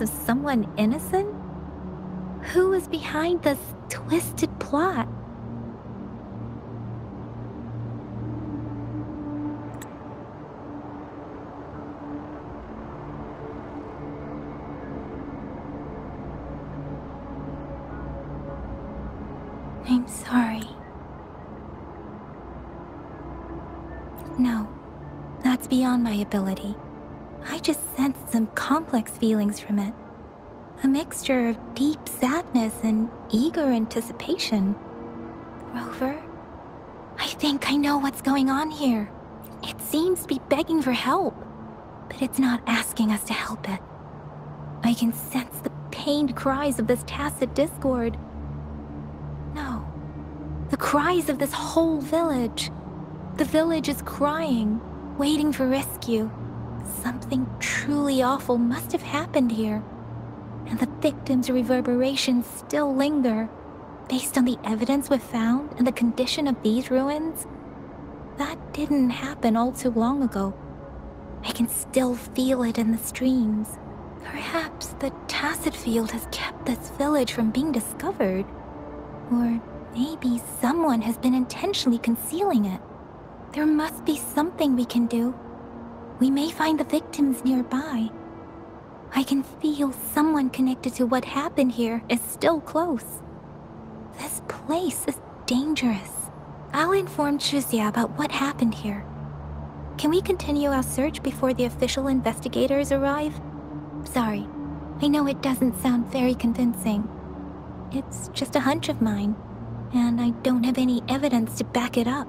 of someone innocent? Who is behind this twisted plot? I'm sorry. No, that's beyond my ability. I just sensed some complex feelings from it. A mixture of deep sadness and eager anticipation. Rover, I think I know what's going on here. It seems to be begging for help, but it's not asking us to help it. I can sense the pained cries of this tacet discord. No, the cries of this whole village. The village is crying, waiting for rescue. Something truly awful must have happened here, and the victims' reverberations still linger. Based on the evidence we've found and the condition of these ruins, that didn't happen all too long ago. I can still feel it in the streams. Perhaps the tacet field has kept this village from being discovered. Or maybe someone has been intentionally concealing it. There must be something we can do. We may find the victims nearby. I can feel someone connected to what happened here is still close. This place is dangerous. I'll inform Shuzia about what happened here. Can we continue our search before the official investigators arrive? Sorry, I know it doesn't sound very convincing. It's just a hunch of mine, and I don't have any evidence to back it up.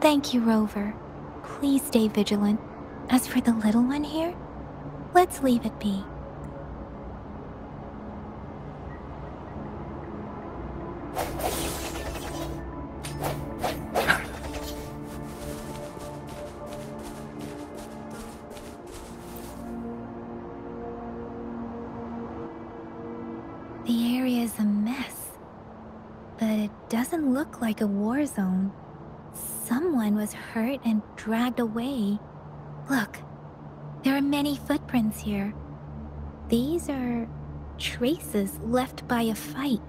Thank you, Rover. Please stay vigilant. As for the little one here, let's leave it be. The area is a mess, but it doesn't look like a war zone. Was hurt and dragged away. Look, there are many footprints here. These are traces left by a fight.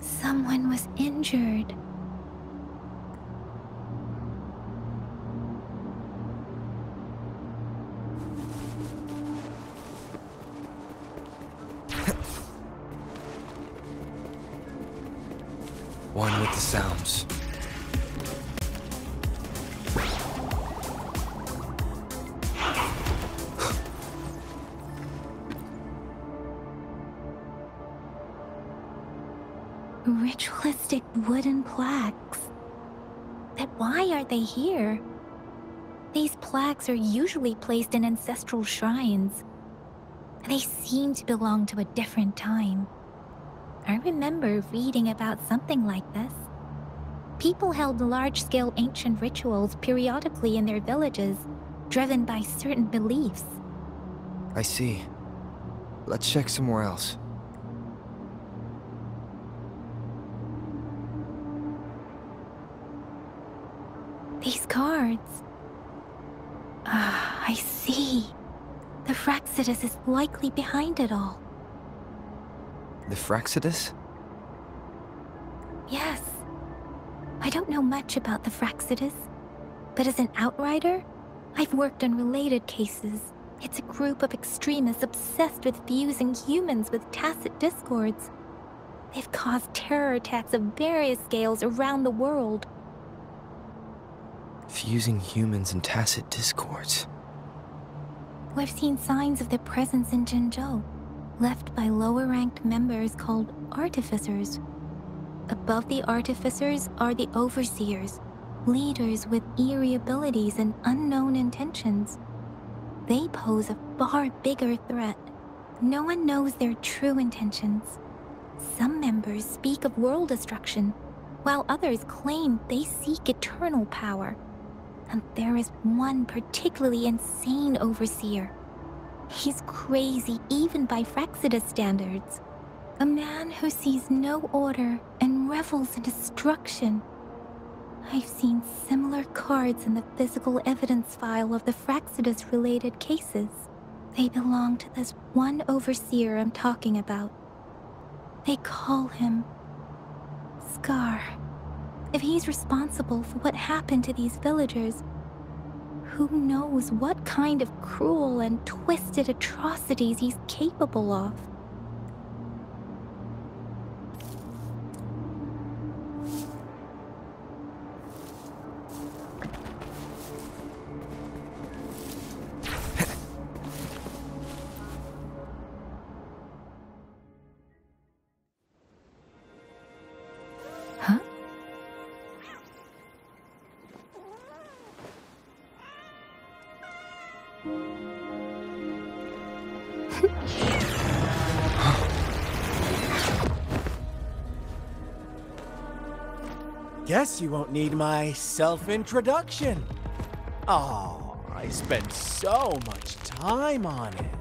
Someone was injured. One with the sounds. They here? These plaques are usually placed in ancestral shrines. They seem to belong to a different time. I remember reading about something like this. People held large scale ancient rituals periodically in their villages, driven by certain beliefs. I see. Let's check somewhere else. These cards. Ah, I see. The Fractsidus is likely behind it all. The Fractsidus? Yes. I don't know much about the Fractsidus, but as an outrider, I've worked on related cases. It's a group of extremists obsessed with fusing humans with tacet discords. They've caused terror attacks of various scales around the world. Fusing humans and tacet discords. We've seen signs of their presence in Jinzhou, left by lower ranked members called artificers. Above the artificers are the overseers, leaders with eerie abilities and unknown intentions. They pose a far bigger threat. No one knows their true intentions. Some members speak of world destruction, while others claim they seek eternal power. And there is one particularly insane overseer. He's crazy even by Fractsidus standards. A man who sees no order and revels in destruction. I've seen similar cards in the physical evidence file of the Fractsidus related cases. They belong to this one overseer I'm talking about. They call him Scar. If he's responsible for what happened to these villagers, who knows what kind of cruel and twisted atrocities he's capable of? Guess you won't need my self-introduction. Oh, I spent so much time on it.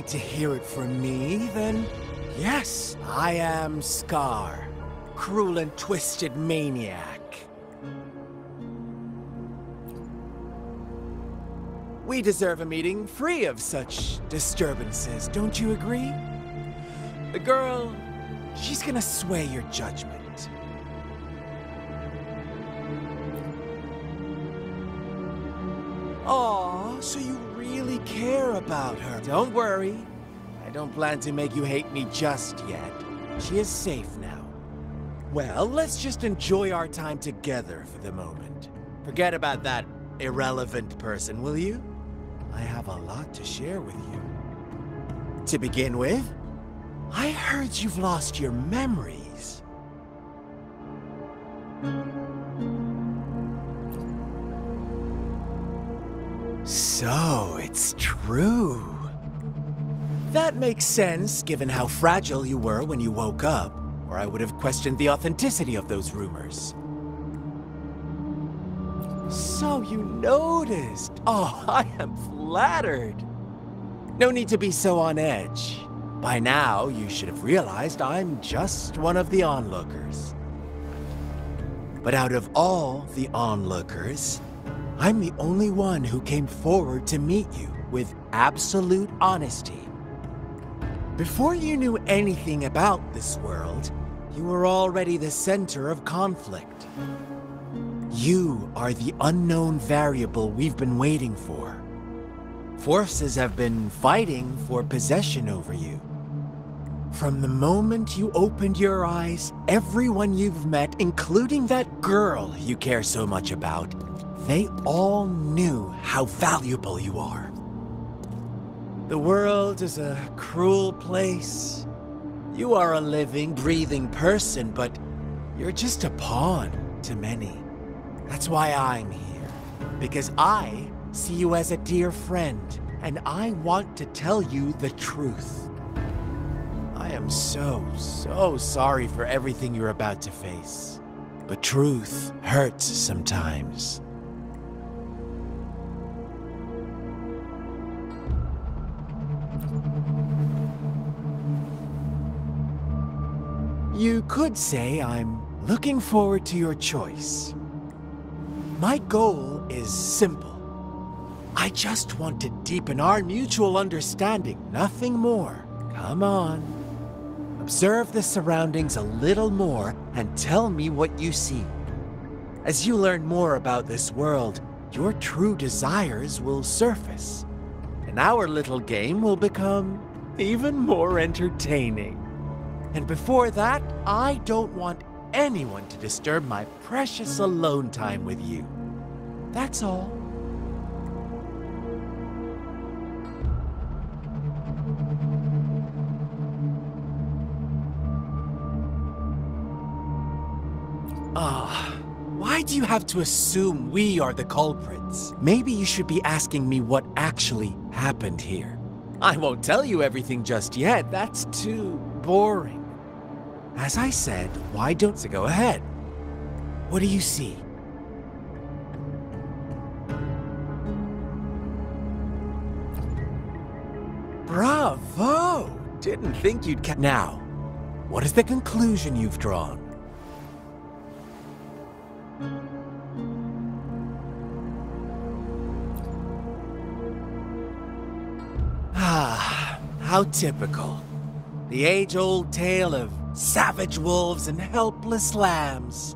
Need to hear it from me, then yes, I am Scar, cruel and twisted maniac. We deserve a meeting free of such disturbances, don't you agree? The girl, she's gonna sway your judgment. Aw, so you care about her. Don't worry. I don't plan to make you hate me just yet. She is safe now. Well, let's just enjoy our time together for the moment. Forget about that irrelevant person, will you? I have a lot to share with you. To begin with, I heard you've lost your memories. So, it's true. That makes sense, given how fragile you were when you woke up, or I would have questioned the authenticity of those rumors. So you noticed. Oh, I am flattered. No need to be so on edge. By now, you should have realized I'm just one of the onlookers. But out of all the onlookers, I'm the only one who came forward to meet you with absolute honesty. Before you knew anything about this world, you were already the center of conflict. You are the unknown variable we've been waiting for. Forces have been fighting for possession over you. From the moment you opened your eyes, everyone you've met, including that girl you care so much about, they all knew how valuable you are. The world is a cruel place. You are a living, breathing person, but you're just a pawn to many. That's why I'm here. Because I see you as a dear friend, and I want to tell you the truth. I am so, so sorry for everything you're about to face. But truth hurts sometimes. You could say I'm looking forward to your choice. My goal is simple. I just want to deepen our mutual understanding, nothing more. Come on. Observe the surroundings a little more and tell me what you see. As you learn more about this world, your true desires will surface. And our little game will become even more entertaining. And before that, I don't want anyone to disturb my precious alone time with you. That's all. Ah, why do you have to assume we are the culprits? Maybe you should be asking me what actually happened here. I won't tell you everything just yet, that's too boring. As I said, why don't you go ahead? What do you see? Bravo! Didn't think you'd ca- Now, what is the conclusion you've drawn? Ah, how typical. The age-old tale of savage wolves and helpless lambs.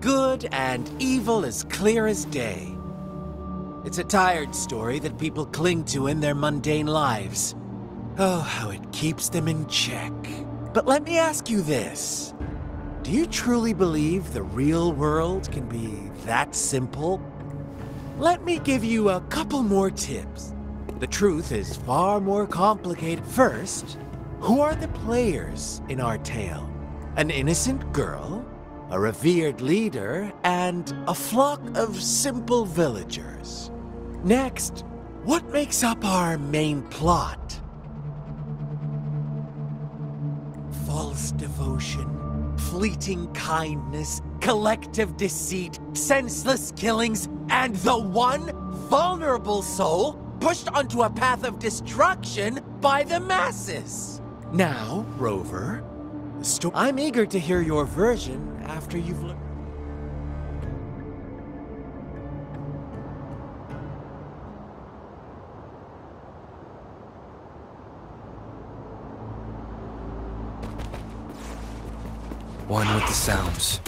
Good and evil as clear as day. It's a tired story that people cling to in their mundane lives. Oh, how it keeps them in check. But let me ask you this. Do you truly believe the real world can be that simple? Let me give you a couple more tips. The truth is far more complicated. First, who are the players in our tale? An innocent girl, a revered leader, and a flock of simple villagers. Next, what makes up our main plot? False devotion, fleeting kindness, collective deceit, senseless killings, and the one vulnerable soul pushed onto a path of destruction by the masses. Now, Rover, I'm eager to hear your version after you've learned. One with the sounds.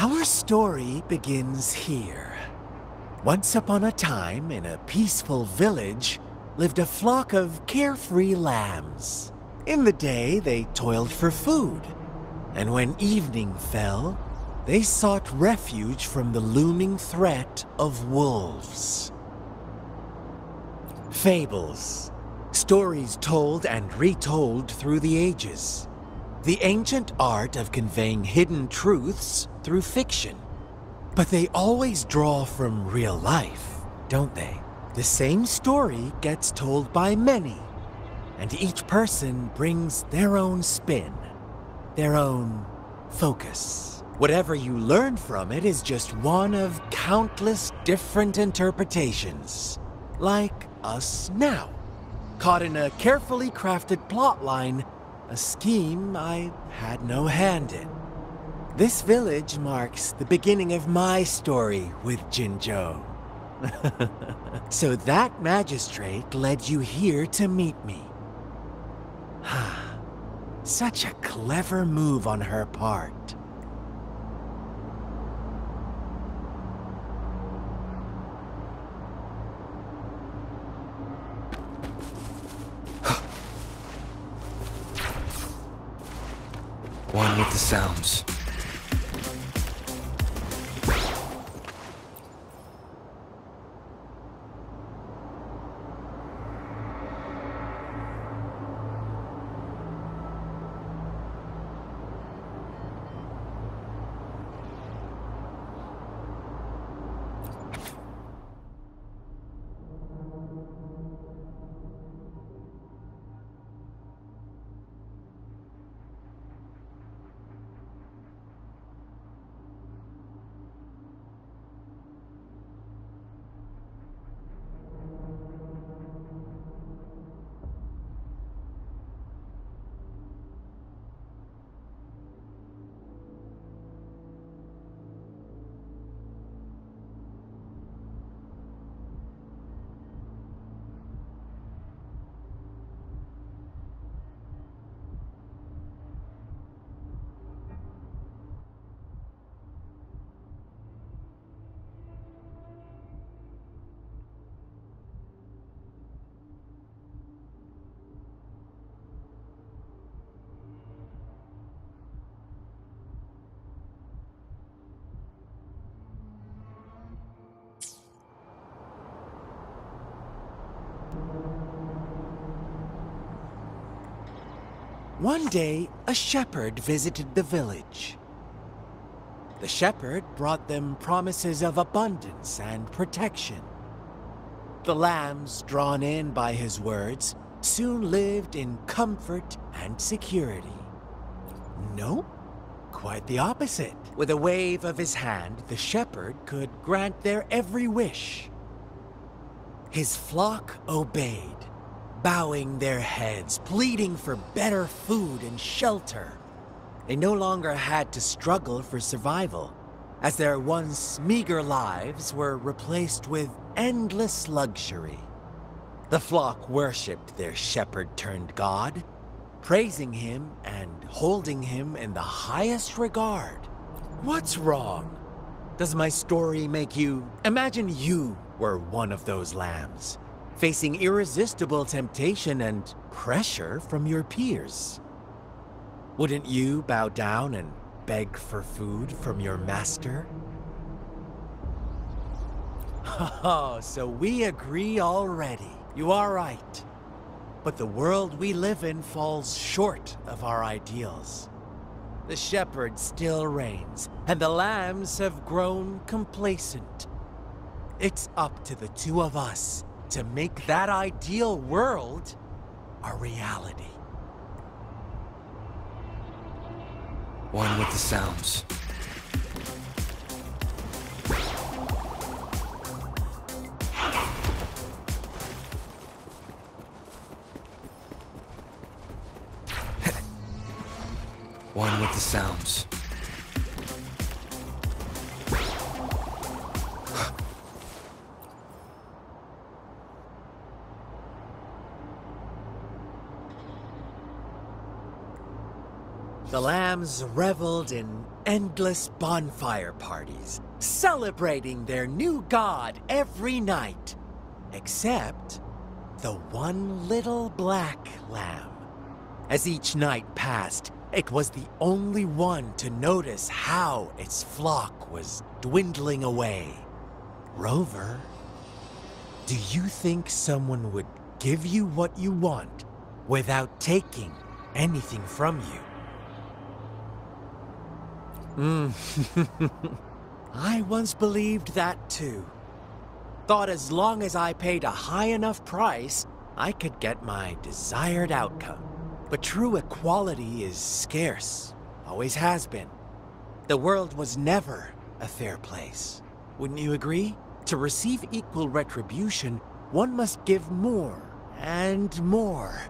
Our story begins here. Once upon a time, in a peaceful village, lived a flock of carefree lambs. In the day, they toiled for food, and when evening fell, they sought refuge from the looming threat of wolves. Fables, stories told and retold through the ages. The ancient art of conveying hidden truths through fiction. But they always draw from real life, don't they? The same story gets told by many, and each person brings their own spin, their own focus. Whatever you learn from it is just one of countless different interpretations. Like us now. Caught in a carefully crafted plotline, a scheme I had no hand in. This village marks the beginning of my story with Jinzhou. so that magistrate led you here to meet me. Such a clever move on her part. One with the sounds. One day, a shepherd visited the village. The shepherd brought them promises of abundance and protection. The lambs, drawn in by his words, soon lived in comfort and security. No, quite the opposite. With a wave of his hand, the shepherd could grant their every wish. His flock obeyed bowing their heads, pleading for better food and shelter. They no longer had to struggle for survival, as their once meager lives were replaced with endless luxury. The flock worshipped their shepherd-turned-god, praising him and holding him in the highest regard. What's wrong? Does my story make you... Imagine you were one of those lambs facing irresistible temptation and pressure from your peers. Wouldn't you bow down and beg for food from your master? Oh, so we agree already. You are right. But the world we live in falls short of our ideals. The shepherd still reigns, and the lambs have grown complacent. It's up to the two of us to make that ideal world a reality. One with the sounds. One with the sounds. The lambs reveled in endless bonfire parties, celebrating their new god every night. Except the one little black lamb. As each night passed, it was the only one to notice how its flock was dwindling away. Rover, do you think someone would give you what you want without taking anything from you? Mm. I once believed that too. Thought as long as I paid a high enough price, I could get my desired outcome. But true equality is scarce, always has been. The world was never a fair place. Wouldn't you agree? To receive equal retribution, one must give more, and more,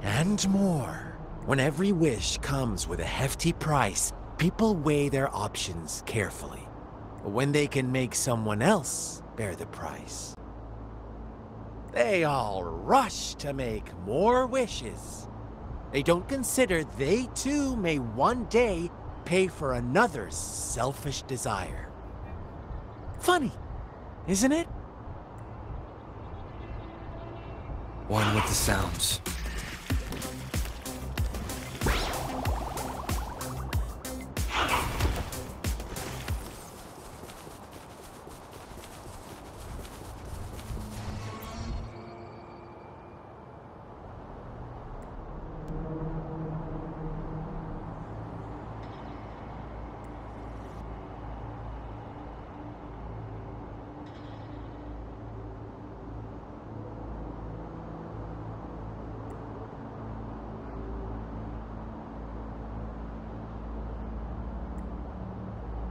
and more. When every wish comes with a hefty price, people weigh their options carefully. When they can make someone else bear the price, they all rush to make more wishes. They don't consider they too may one day pay for another's selfish desire. Funny, isn't it? One with the sounds.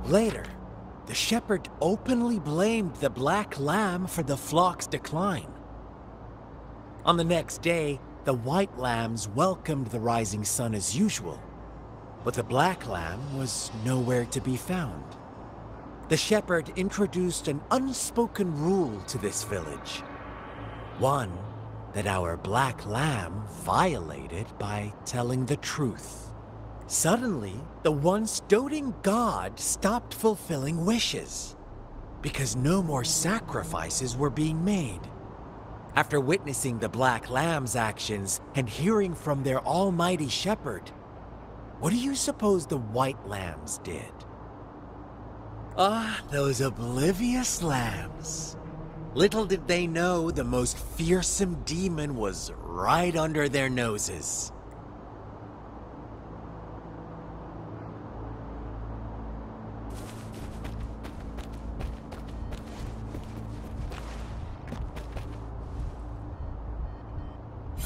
Later, the shepherd openly blamed the black lamb for the flock's decline. On the next day, the white lambs welcomed the rising sun as usual, but the black lamb was nowhere to be found. The shepherd introduced an unspoken rule to this village. One that our black lamb violated by telling the truth. Suddenly, the once doting god stopped fulfilling wishes because no more sacrifices were being made. After witnessing the Black Lamb's actions and hearing from their almighty shepherd, what do you suppose the White Lambs did? Ah, those oblivious lambs. Little did they know the most fearsome demon was right under their noses.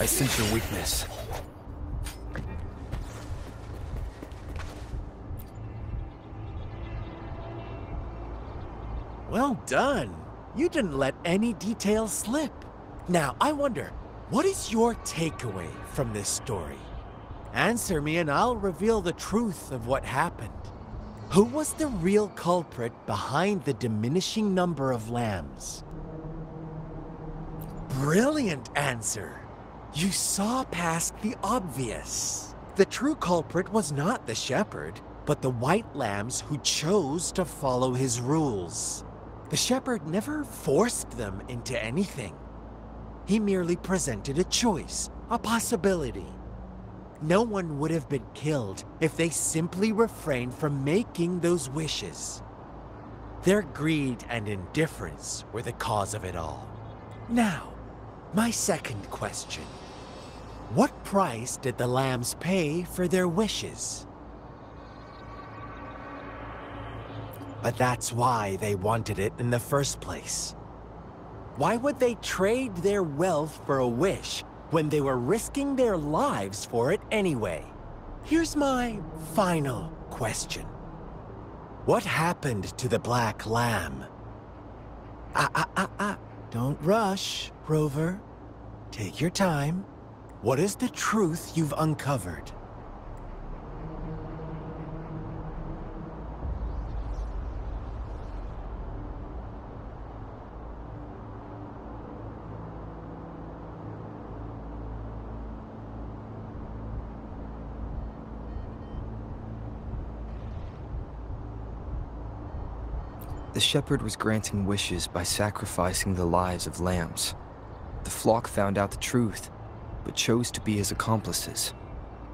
I sense your weakness. Well done. You didn't let any details slip. Now, I wonder, what is your takeaway from this story? Answer me and I'll reveal the truth of what happened. Who was the real culprit behind the diminishing number of lambs? Brilliant answer. You saw past the obvious. The true culprit was not the shepherd, but the white lambs who chose to follow his rules. The shepherd never forced them into anything. He merely presented a choice, a possibility. No one would have been killed if they simply refrained from making those wishes. Their greed and indifference were the cause of it all. Now, my second question. What price did the lambs pay for their wishes? But that's why they wanted it in the first place. Why would they trade their wealth for a wish when they were risking their lives for it anyway? Here's my final question. What happened to the Black Lamb? Ah, ah, ah, ah. Don't rush, Rover. Take your time. What is the truth you've uncovered? The shepherd was granting wishes by sacrificing the lives of lambs. The flock found out the truth, but chose to be his accomplices,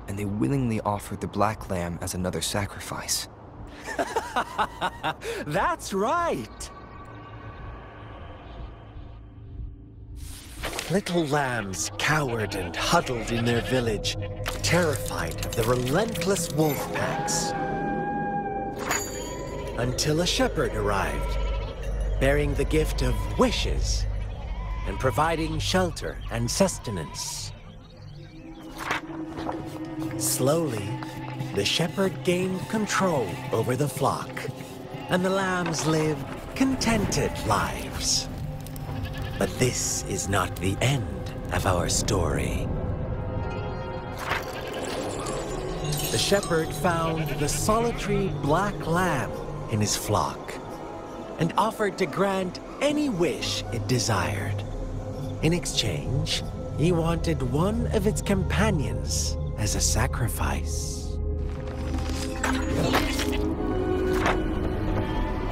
and they willingly offered the black lamb as another sacrifice. That's right! Little lambs cowered and huddled in their village, terrified of the relentless wolf packs. until a shepherd arrived, bearing the gift of wishes and providing shelter and sustenance. Slowly, the shepherd gained control over the flock, and the lambs lived contented lives. But this is not the end of our story. The shepherd found the solitary black lamb in his flock and offered to grant any wish it desired. In exchange, he wanted one of its companions as a sacrifice.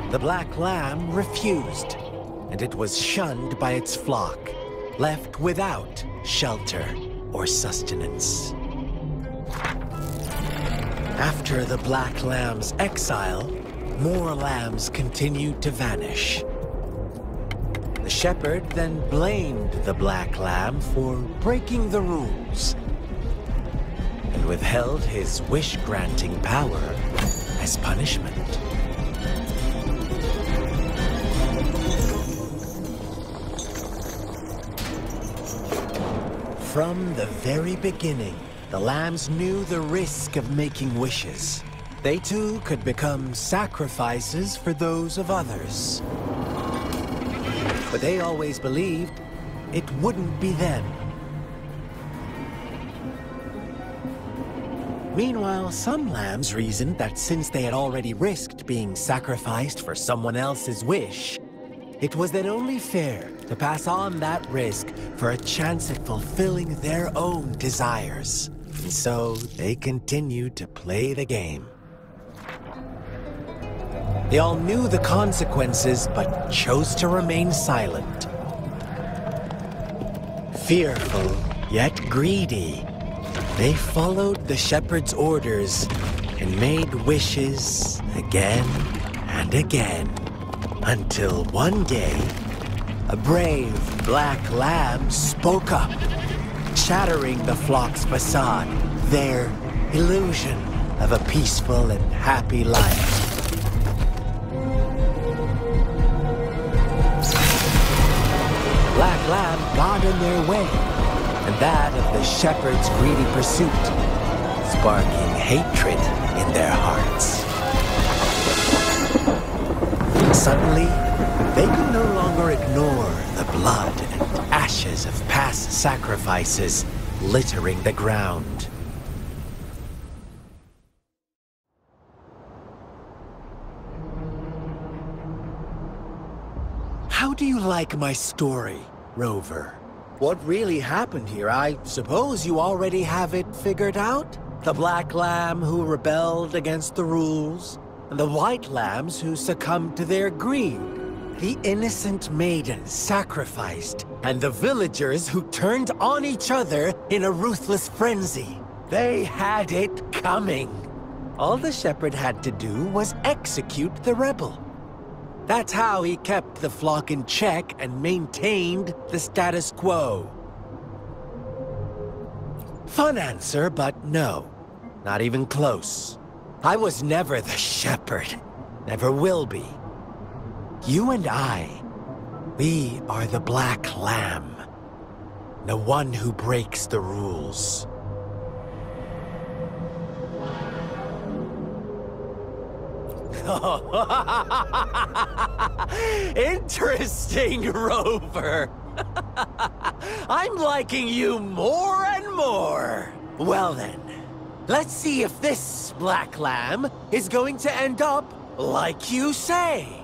The black lamb refused, and it was shunned by its flock, left without shelter or sustenance. After the black lamb's exile, more lambs continued to vanish. The shepherd then blamed the black lamb for breaking the rules and withheld his wish-granting power as punishment. From the very beginning, the lambs knew the risk of making wishes. They too could become sacrifices for those of others. But they always believed it wouldn't be them. Meanwhile, some lambs reasoned that since they had already risked being sacrificed for someone else's wish, it was then only fair to pass on that risk for a chance at fulfilling their own desires. And so they continued to play the game. They all knew the consequences, but chose to remain silent. Fearful, yet greedy, they followed the shepherd's orders and made wishes again and again. Until one day, a brave black lamb spoke up, shattering the flock's facade, their illusion of a peaceful and happy life. Black lamb got in their way, that of the shepherd's greedy pursuit, sparking hatred in their hearts. Suddenly, they could no longer ignore the blood and ashes of past sacrifices littering the ground. How do you like my story, Rover? What really happened here? I suppose you already have it figured out? The black lamb who rebelled against the rules, and the white lambs who succumbed to their greed. The innocent maiden sacrificed, and the villagers who turned on each other in a ruthless frenzy. They had it coming. All the shepherd had to do was execute the rebel. That's how he kept the flock in check and maintained the status quo. Fun answer, but no. Not even close. I was never the shepherd. Never will be. You and I, we are the Black Lamb. The one who breaks the rules. Interesting, Rover. I'm liking you more and more. Well then, let's see if this Black Lamb is going to end up like you say.